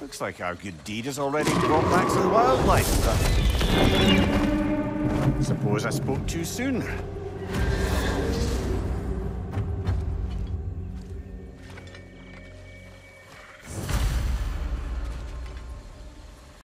Looks like our good deed has already brought back some wildlife. Suppose I spoke too soon.